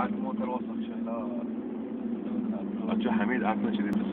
الموت الوسخ شيء لا حميد عرفنا شديد بس